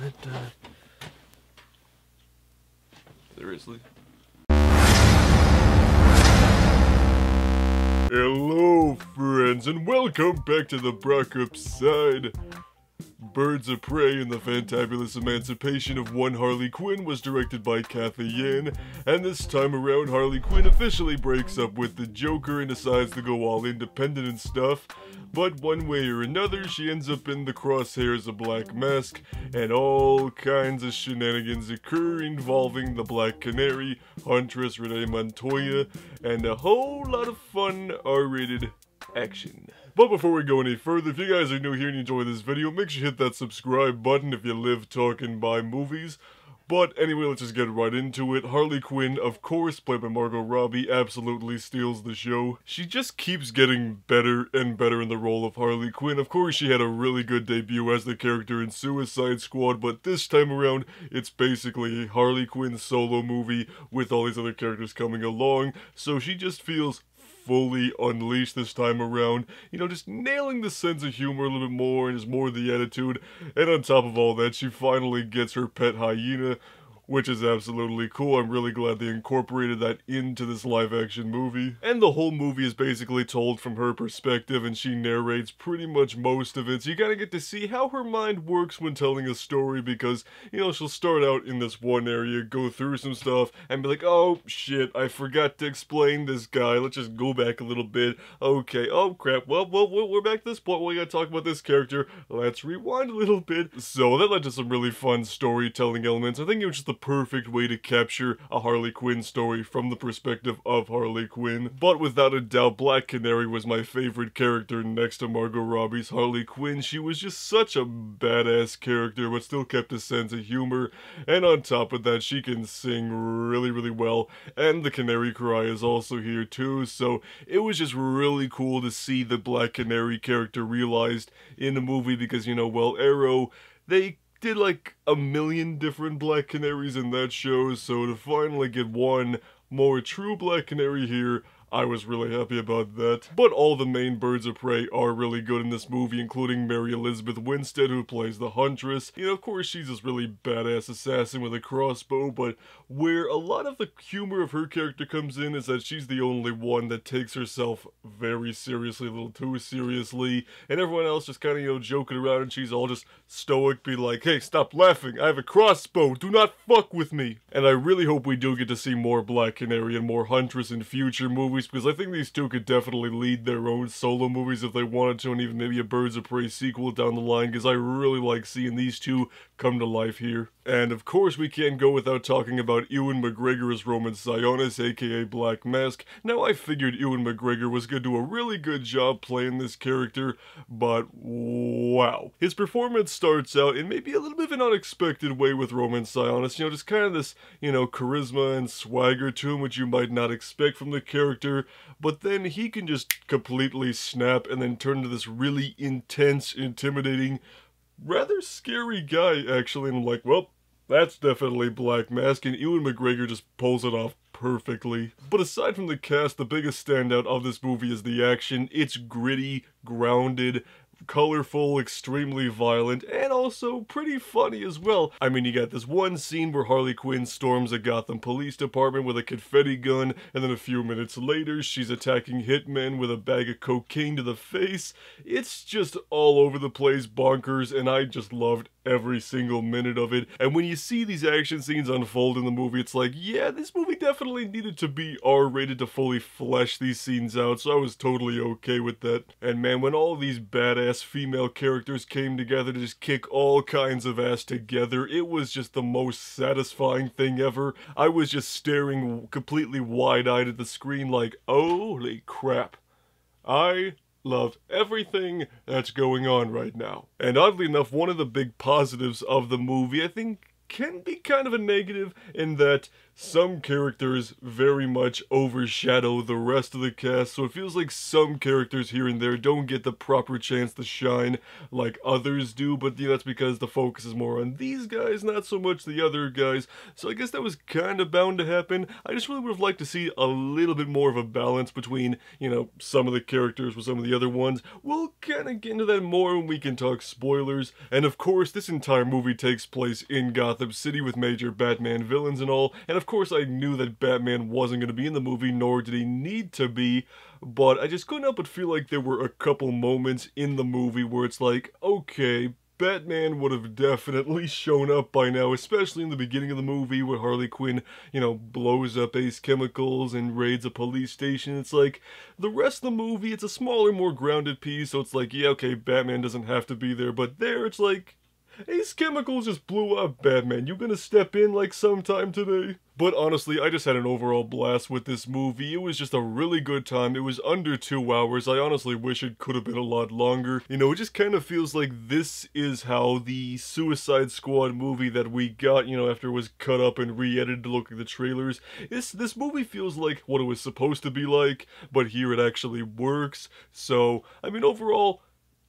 That, uh... Seriously? Hello, friends, and welcome back to the Brockopp Side. Birds of Prey and the Fantabulous Emancipation of One Harley Quinn was directed by Cathy Yan, and this time around Harley Quinn officially breaks up with the Joker and decides to go all independent and stuff, but one way or another she ends up in the crosshairs of Black Mask, and all kinds of shenanigans occur involving the Black Canary, Huntress Renee Montoya, and a whole lot of fun R-rated action. But before we go any further, if you guys are new here and you enjoy this video, make sure you hit that subscribe button if you live talking by movies. But anyway, let's just get right into it. Harley Quinn, of course, played by Margot Robbie, absolutely steals the show. She just keeps getting better and better in the role of Harley Quinn. Of course, she had a really good debut as the character in Suicide Squad, but this time around, it's basically Harley Quinn solo movie with all these other characters coming along, so she just feels fully unleashed this time around. You know, just nailing the sense of humor a little bit more and just more of the attitude. And on top of all that, she finally gets her pet hyena, which is absolutely cool. I'm really glad they incorporated that into this live action movie. And the whole movie is basically told from her perspective and she narrates pretty much most of it. So you gotta get to see how her mind works when telling a story because, you know, she'll start out in this one area, go through some stuff, and be like, oh shit, I forgot to explain this guy. Let's just go back a little bit. Okay, oh crap, well, well, we're back to this point where we gotta talk about this character. Let's rewind a little bit. So that led to some really fun storytelling elements. I think it was just the perfect way to capture a Harley Quinn story from the perspective of Harley Quinn. But without a doubt, Black Canary was my favorite character next to Margot Robbie's Harley Quinn. She was just such a badass character, but still kept a sense of humor. And on top of that, she can sing really, really well. And the Canary Cry is also here too, so it was just really cool to see the Black Canary character realized in the movie because, you know, well, Arrow, they did like a million different Black Canaries in that show, so to finally get one more true Black Canary here, I was really happy about that. But all the main birds of prey are really good in this movie, including Mary Elizabeth Winstead, who plays the Huntress. You know, of course, she's this really badass assassin with a crossbow, but where a lot of the humor of her character comes in is that she's the only one that takes herself very seriously, a little too seriously, and everyone else just kind of, you know, joking around, and she's all just stoic, be like, hey, stop laughing, I have a crossbow, do not fuck with me. And I really hope we do get to see more Black Canary and more Huntress in future movies movies because I think these two could definitely lead their own solo movies if they wanted to, and even maybe a Birds of Prey sequel down the line because I really like seeing these two come to life here. And of course, we can't go without talking about Ewan McGregor as Roman Sionis, aka Black Mask. Now, I figured Ewan McGregor was going to do a really good job playing this character, but wow. His performance starts out in maybe a little bit of an unexpected way with Roman Sionis, you know, just kind of this, you know, charisma and swagger to him, which you might not expect from the character, but then he can just completely snap and then turn into this really intense, intimidating, rather scary guy, actually. And I'm like, well, that's definitely Black Mask, and Ewan McGregor just pulls it off perfectly. But aside from the cast, the biggest standout of this movie is the action. It's gritty, grounded, colorful, extremely violent, and also pretty funny as well. I mean, you got this one scene where Harley Quinn storms a Gotham police department with a confetti gun, and then a few minutes later, she's attacking hitmen with a bag of cocaine to the face. It's just all over the place bonkers, and I just loved every single minute of it. And when you see these action scenes unfold in the movie, it's like, yeah, this movie definitely needed to be R-rated to fully flesh these scenes out, so I was totally okay with that. And man, when all these badass female characters came together to just kick all kinds of ass together, it was just the most satisfying thing ever. I was just staring completely wide-eyed at the screen like, holy crap. I love everything that's going on right now. And oddly enough, one of the big positives of the movie, I think, can be kind of a negative in that some characters very much overshadow the rest of the cast, so it feels like some characters here and there don't get the proper chance to shine like others do, but that's because the focus is more on these guys, not so much the other guys, so I guess that was kind of bound to happen. I just really would have liked to see a little bit more of a balance between, you know, some of the characters with some of the other ones. We'll kind of get into that more when we can talk spoilers, and of course, this entire movie takes place in Gotham City with major Batman villains and all, and of course I knew that Batman wasn't going to be in the movie, nor did he need to be, but I just couldn't help but feel like there were a couple moments in the movie where it's like, okay, Batman would have definitely shown up by now, especially in the beginning of the movie where Harley Quinn, you know, blows up Ace Chemicals and raids a police station. It's like, the rest of the movie, it's a smaller, more grounded piece, so it's like, yeah, okay, Batman doesn't have to be there, but there it's like, Ace Chemicals just blew up Batman. You gonna step in like sometime today? But honestly, I just had an overall blast with this movie. It was just a really good time. It was under two hours. I honestly wish it could have been a lot longer. You know, it just kind of feels like this is how the Suicide Squad movie that we got, you know, after it was cut up and re-edited to look at the trailers. This, this movie feels like what it was supposed to be like, but here it actually works. So, I mean, overall,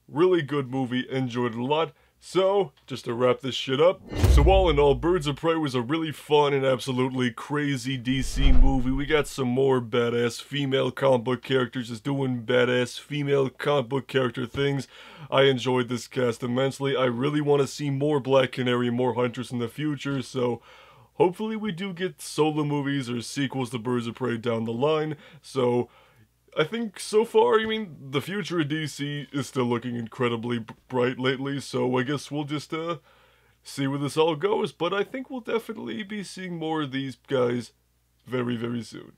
really good movie. Enjoyed a lot. So, just to wrap this shit up, so all in all, Birds of Prey was a really fun and absolutely crazy DC movie. We got some more badass female comic book characters just doing badass female comic book character things. I enjoyed this cast immensely. I really want to see more Black Canary, more Huntress in the future, so hopefully we do get solo movies or sequels to Birds of Prey down the line. So, I think so far, I mean, the future of DC is still looking incredibly bright lately, so I guess we'll just, uh, see where this all goes, but I think we'll definitely be seeing more of these guys very, very soon.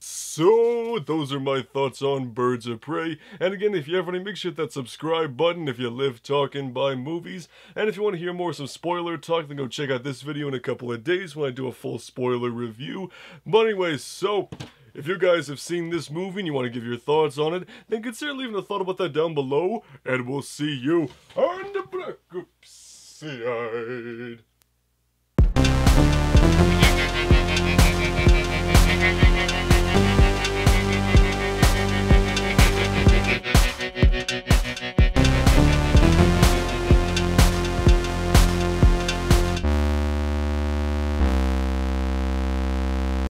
So, those are my thoughts on Birds of Prey. And again, if you have any, make sure that subscribe button if you live talking by movies. And if you want to hear more some spoiler talk, then go check out this video in a couple of days when I do a full spoiler review. But anyways, so, if you guys have seen this movie and you want to give your thoughts on it, then consider leaving a thought about that down below, and we'll see you on the Black side.